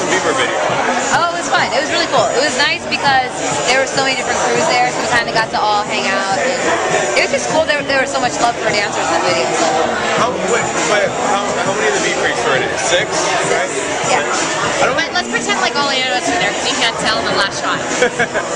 Justin Bieber video? Oh, it was fun. It was really cool. It was nice because there were so many different crews there, so we kind of got to all hang out. It was just cool. There, there was so much love for dancers in the video. So. How, wait, wait, how, how many of the Beat Freaks were in it? Six, right? Yeah. Don't But let's pretend like all eight of us were there because you can't tell in the last shot.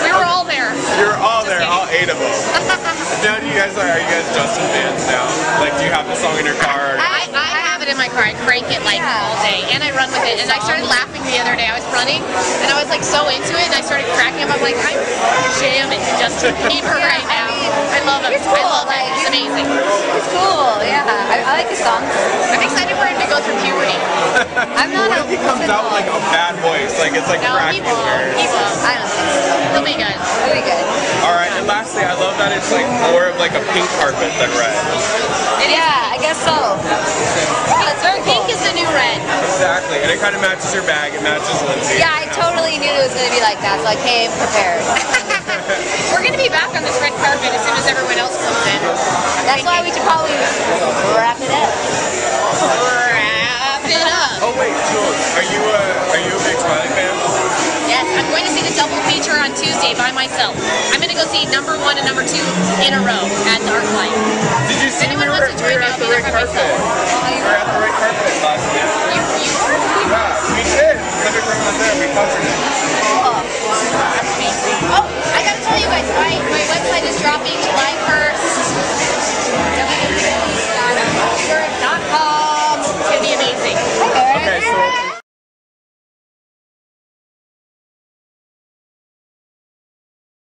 we were all there. You were all there, kidding. all eight of them. now, do you guys are, are you guys Justin fans now? Like, do you have the song in your car? I, I it in my car. I crank it like Yeah. all day, and I run with it. And I started laughing the other day. I was running, and I was like so into it, and I started cracking up. I'm like, I'm jamming to Justin Bieber Yeah, right I now. mean, I love him. it's I cool, love him. like, He's amazing. It's cool. Yeah, I, I like the songs. I'm excited for him to go through puberty. I'm not What a if he comes out with like a bad voice? Like, it's like No, he cracking won't. He won't. I don't think so. He'll be good. It'll be good. All right, and lastly, I love that it's like more of like a pink carpet than red. Yeah, I guess so. Yeah, it's very Pink cool. is the new red. Exactly, and it kind of matches your bag. It matches Lindsey. Yeah, I totally knew it was going to be like that, so I came prepared. We're gonna be back on this red carpet as soon as everyone else comes in. That's why we should probably wrap it up. Wrap it up. Oh wait, Jules, are you a are you a big Smiley fan? Yes, I'm going to see the double feature on Tuesday by myself. I'm going to go see number one and number two in a row at the Arclight. Did you see anyone we wants to join we me, at I'll the be red there by carpet? myself.